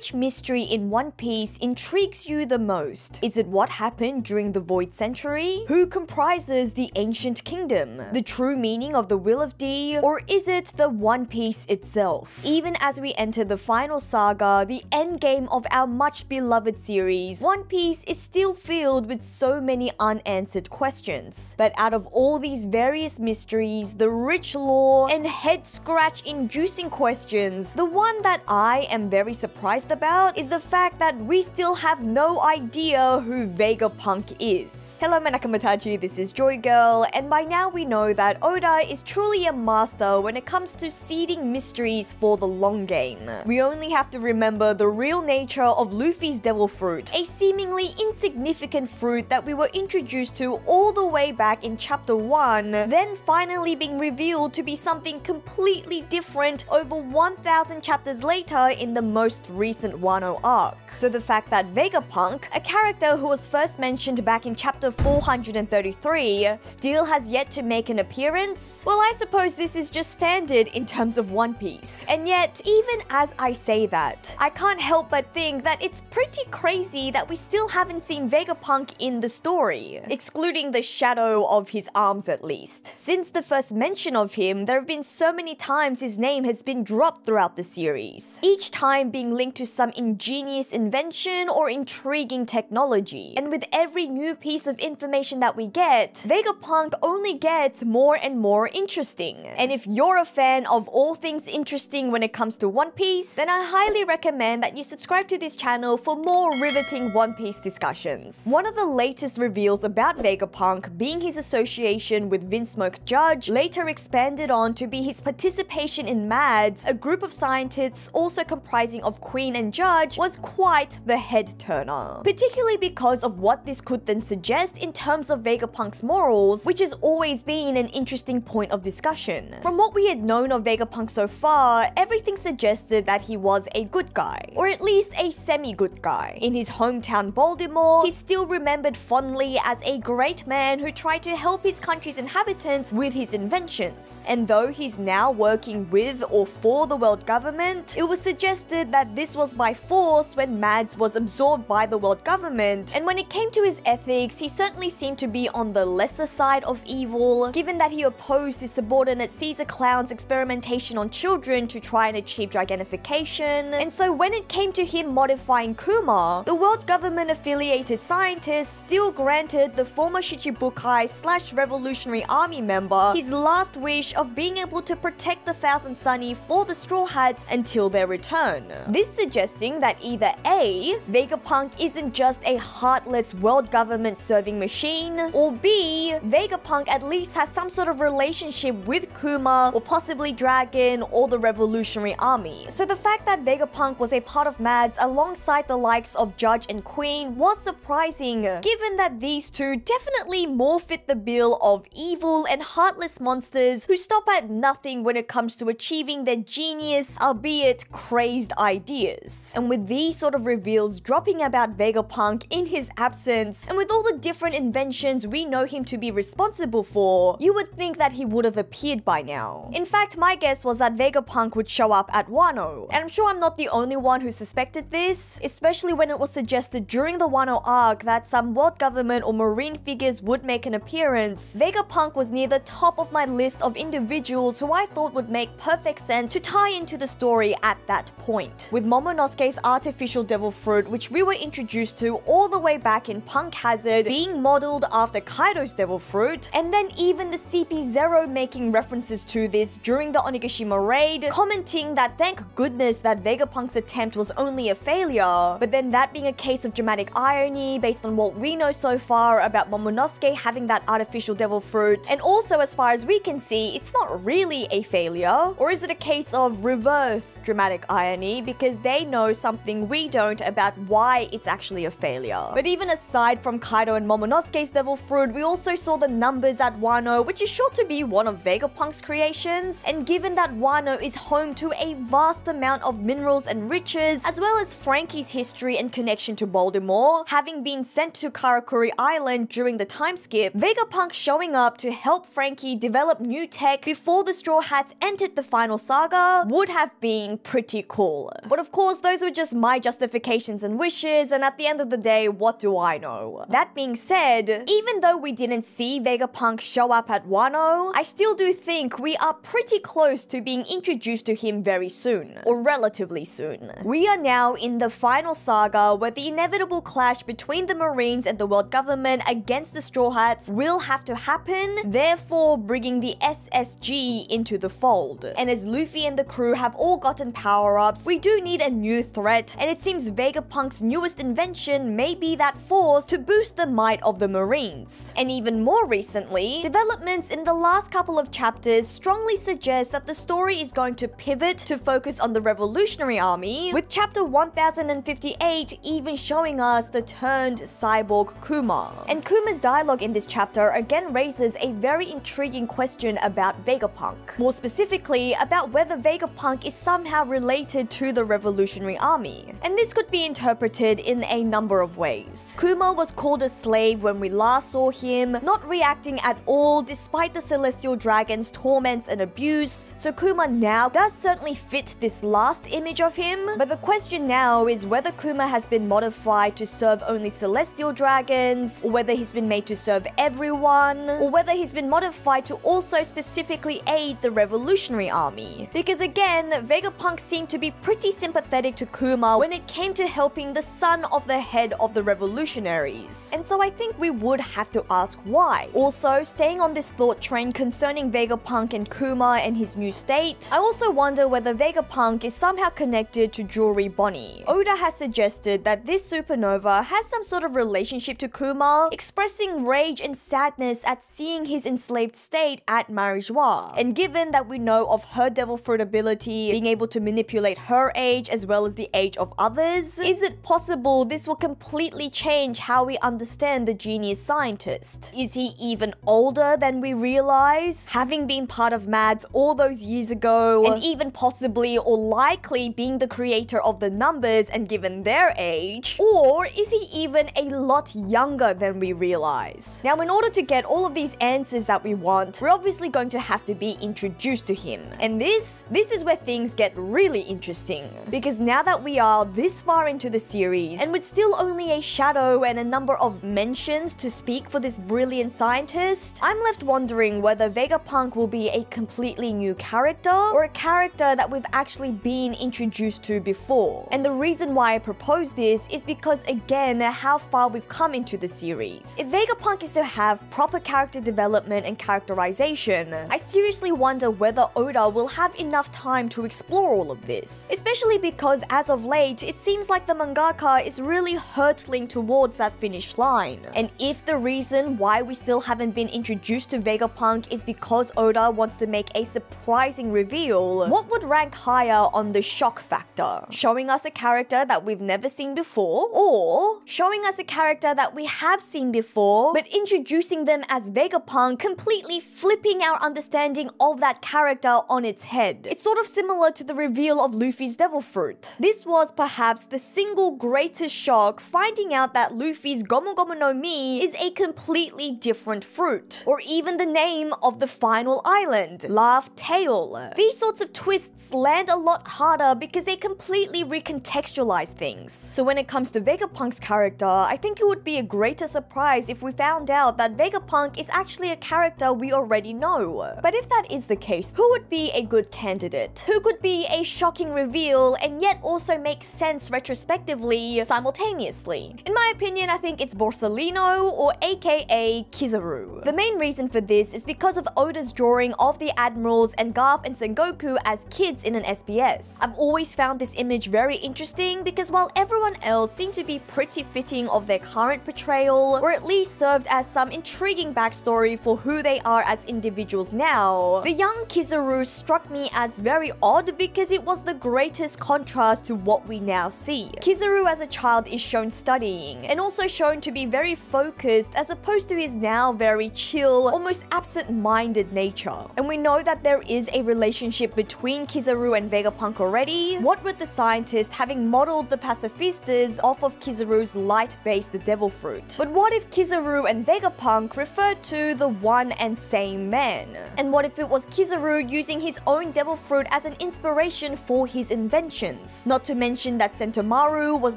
which mystery in One Piece intrigues you the most? Is it what happened during the Void Century? Who comprises the Ancient Kingdom? The true meaning of the Will of D? Or is it the One Piece itself? Even as we enter the final saga, the endgame of our much beloved series, One Piece is still filled with so many unanswered questions. But out of all these various mysteries, the rich lore, and head scratch inducing questions, the one that I am very surprised about is the fact that we still have no idea who Vegapunk is. Hello Manakamatachi, this is Joy Girl, and by now we know that Oda is truly a master when it comes to seeding mysteries for the long game. We only have to remember the real nature of Luffy's Devil Fruit, a seemingly insignificant fruit that we were introduced to all the way back in chapter 1, then finally being revealed to be something completely different over 1000 chapters later in the most recent Wano arc. So the fact that Vegapunk, a character who was first mentioned back in chapter 433, still has yet to make an appearance, well I suppose this is just standard in terms of One Piece. And yet, even as I say that, I can't help but think that it's pretty crazy that we still haven't seen Vegapunk in the story, excluding the shadow of his arms at least. Since the first mention of him, there have been so many times his name has been dropped throughout the series, each time being linked to some ingenious invention or intriguing technology. And with every new piece of information that we get, Vegapunk only gets more and more interesting. And if you're a fan of all things interesting when it comes to One Piece, then I highly recommend that you subscribe to this channel for more riveting One Piece discussions. One of the latest reveals about Vegapunk being his association with Vinsmoke Judge later expanded on to be his participation in MADS, a group of scientists also comprising of Queen and Judge, was quite the head turner. Particularly because of what this could then suggest in terms of Vegapunk's morals, which has always been an interesting point of discussion. From what we had known of Vegapunk so far, everything suggested that he was a good guy, or at least a semi-good guy. In his hometown Baldimore, he's still remembered fondly as a great man who tried to help his country's inhabitants with his inventions. And though he's now working with or for the world government, it was suggested that this was by force when Mads was absorbed by the world government. And when it came to his ethics, he certainly seemed to be on the lesser side of evil, given that he opposed his subordinate Caesar Clown's experimentation on children to try and achieve gigantnification. And so when it came to him modifying Kuma, the world government affiliated scientists still granted the former Shichibukai slash Revolutionary Army member his last wish of being able to protect the Thousand Sunny for the Straw Hats until their return. This suggesting that either A, Vegapunk isn't just a heartless world government serving machine, or B, Vegapunk at least has some sort of relationship with Kuma, or possibly Dragon, or the Revolutionary Army. So the fact that Vegapunk was a part of MADS alongside the likes of Judge and Queen was surprising, given that these two definitely more fit the bill of evil and heartless monsters who stop at nothing when it comes to achieving their genius, albeit crazed ideas. And with these sort of reveals dropping about Vegapunk in his absence, and with all the different inventions we know him to be responsible for, you would think that he would have appeared by now. In fact, my guess was that Vegapunk would show up at Wano, and I'm sure I'm not the only one who suspected this, especially when it was suggested during the Wano arc that some world government or marine figures would make an appearance. Vegapunk was near the top of my list of individuals who I thought would make perfect sense to tie into the story at that point. With Momonosuke's artificial devil fruit, which we were introduced to all the way back in Punk Hazard, being modeled after Kaido's devil fruit, and then even the CP0 making references to this during the Onigashima raid, commenting that thank goodness that Vegapunk's attempt was only a failure, but then that being a case of dramatic irony based on what we know so far about Momonosuke having that artificial devil fruit, and also as far as we can see, it's not really a failure, or is it a case of reverse dramatic irony? Because they know something we don't about why it's actually a failure. But even aside from Kaido and Momonosuke's devil fruit, we also saw the numbers at Wano, which is sure to be one of Vegapunk's creations, and given that Wano is home to a vast amount of minerals and riches, as well as Franky's history and connection to Baldimore, having been sent to Karakuri Island during the time skip, Vegapunk showing up to help Frankie develop new tech before the Straw Hats entered the final saga would have been pretty cool. But of course, course, those were just my justifications and wishes, and at the end of the day, what do I know? That being said, even though we didn't see Vegapunk show up at Wano, I still do think we are pretty close to being introduced to him very soon, or relatively soon. We are now in the final saga where the inevitable clash between the Marines and the world government against the Straw Hats will have to happen, therefore bringing the SSG into the fold. And as Luffy and the crew have all gotten power-ups, we do need a new threat, and it seems Vegapunk's newest invention may be that force to boost the might of the Marines. And even more recently, developments in the last couple of chapters strongly suggest that the story is going to pivot to focus on the Revolutionary Army, with chapter 1058 even showing us the turned cyborg Kuma. And Kuma's dialogue in this chapter again raises a very intriguing question about Vegapunk. More specifically, about whether Vegapunk is somehow related to the Revolutionary Army. And this could be interpreted in a number of ways. Kuma was called a slave when we last saw him, not reacting at all despite the Celestial Dragon's torments and abuse, so Kuma now does certainly fit this last image of him, but the question now is whether Kuma has been modified to serve only Celestial Dragons, or whether he's been made to serve everyone, or whether he's been modified to also specifically aid the Revolutionary Army. Because again, Vegapunk seemed to be pretty sympathetic to Kuma when it came to helping the son of the head of the revolutionaries. And so I think we would have to ask why. Also, staying on this thought train concerning Vegapunk and Kuma and his new state, I also wonder whether Vegapunk is somehow connected to Jewelry Bonnie. Oda has suggested that this supernova has some sort of relationship to Kuma, expressing rage and sadness at seeing his enslaved state at Marijois. And given that we know of her devil fruit ability being able to manipulate her age as well as the age of others, is it possible this will completely change how we understand the genius scientist? Is he even older than we realize? Having been part of MADS all those years ago, and uh. even possibly or likely being the creator of the numbers and given their age? Or is he even a lot younger than we realize? Now, in order to get all of these answers that we want, we're obviously going to have to be introduced to him. And this, this is where things get really interesting. Because now that we are this far into the series, and with still only a shadow and a number of mentions to speak for this brilliant scientist, I'm left wondering whether Vegapunk will be a completely new character, or a character that we've actually been introduced to before. And the reason why I propose this is because again, how far we've come into the series. If Vegapunk is to have proper character development and characterization, I seriously wonder whether Oda will have enough time to explore all of this. Especially because as of late, it seems like the mangaka is really hurtling towards that finish line. And if the reason why we still haven't been introduced to Vegapunk is because Oda wants to make a surprising reveal, what would rank higher on the shock factor? Showing us a character that we've never seen before, or showing us a character that we have seen before, but introducing them as Vegapunk, completely flipping our understanding of that character on its head. It's sort of similar to the reveal of Luffy's Devil Fruit. This was perhaps the single greatest shock finding out that Luffy's Gomu Gomu no Mi is a completely different fruit, or even the name of the final island, Laugh Tale. These sorts of twists land a lot harder because they completely recontextualize things. So when it comes to Vegapunk's character, I think it would be a greater surprise if we found out that Vegapunk is actually a character we already know. But if that is the case, who would be a good candidate? Who could be a shocking reveal and yet also make sense retrospectively simultaneously? In my opinion, I think it's Borsalino or aka Kizaru. The main reason for this is because of Oda's drawing of the admirals and Garp and Sengoku as kids in an SBS. I've always found this image very interesting because while everyone else seemed to be pretty fitting of their current portrayal, or at least served as some intriguing backstory for who they are as individuals now, the young Kizaru struck me as very odd because it was the greatest contrast to what we now see. Kizaru as a child is shown studying, and also shown to be very focused as opposed to his now very chill, almost absent-minded nature. And we know that there is a relationship between Kizaru and Vegapunk already, what with the scientist having modeled the pacifistas off of Kizaru's light-based devil fruit. But what if Kizaru and Vegapunk refer to the one and same man? And what if it was Kizaru using his own devil fruit as an inspiration for his inventions? Not to mention that Sentomaru was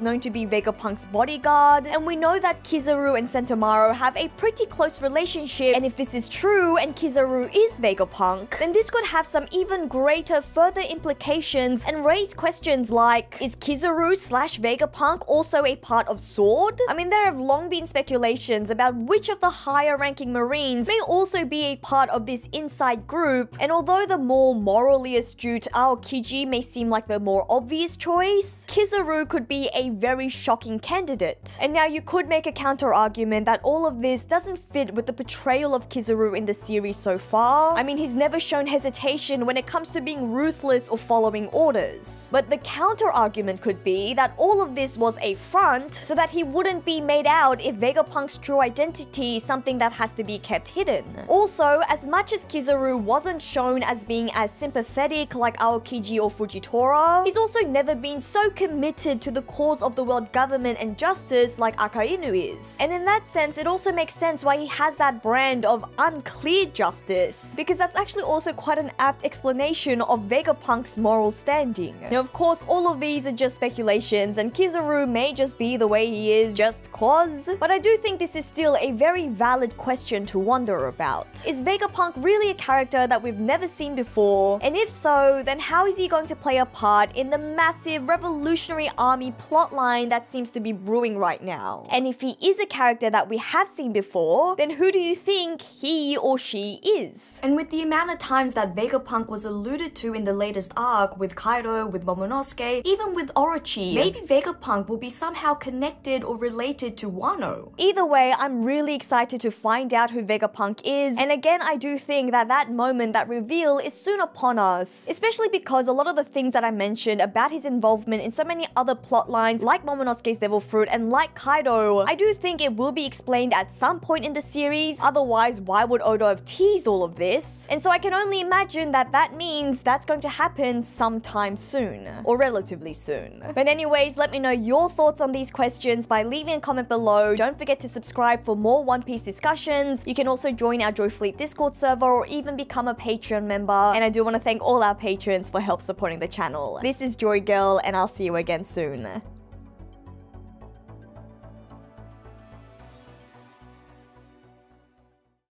known to be Vegapunk's bodyguard, and we know that Kizaru and Sentomaru have a pretty close relationship, and if this is true and Kizaru is Vegapunk, then this could have some even greater further implications and raise questions like, is Kizaru slash Vegapunk also a part of SWORD? I mean, there have long been speculations about which of the higher ranking Marines may also be a part of this inside group, and although the more morally astute Aokiji may seem like the more obvious choice, Kizaru could be a very shocking candidate. And now you could make a counter argument that all of this doesn't fit with the portrayal of Kizaru in the series so far. I mean, he's never shown hesitation when it comes to being ruthless or following orders. But the counter argument could be that all of this was a front so that he wouldn't be made out if Vegapunk's true identity is something that has to be kept hidden. Also, as much as Kizaru wasn't shown as being as sympathetic like Aokiji or Fujitora, he's also never been so committed to the cause of the world government and justice like Akainu is. And in that sense, it also makes sense why he has that brand of unclear justice, because that's actually also quite an apt explanation of Vegapunk's moral standing. Now, of course, all of these are just speculations, and Kizaru may just be the way he is just cause, but I do think this is still a very valid question to wonder about. Is Vegapunk really a character that we've never seen before? And if so, then how is he going to play a part in the massive revolutionary army plotline that seems to be brewing right now? And if he is a character that we have seen before, then who do you think he or she is? And with the amount of times that Vegapunk was alluded to in the latest arc with Kaido, with Momonosuke, even with Orochi, maybe Vegapunk will be somehow connected or related to Wano. Either way, I'm really excited to find out who Vegapunk is, and again, I do think that that moment, that reveal, is soon upon us, especially because a lot of the things that I mentioned about his involvement in so many other plot lines, like Momonosuke's Devil Fruit and like Kaido, I do think it will be explained at some point in the series, otherwise why would Oda have teased all of this? And so I can only imagine that that means that's going to happen sometime soon, or relatively soon. But anyways, let me know your thoughts on these questions by leaving a comment below. Don't forget to subscribe for more One Piece discussions. You can also join our Joy Fleet Discord server or even become a Patreon member. And I do want to thank all our patrons for help supporting the channel. This is Joy Girl, and I'll see you again soon.